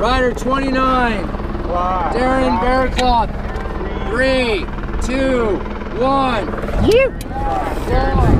Rider 29, Darren Bearcloth. Three, two, one. You. Yeah,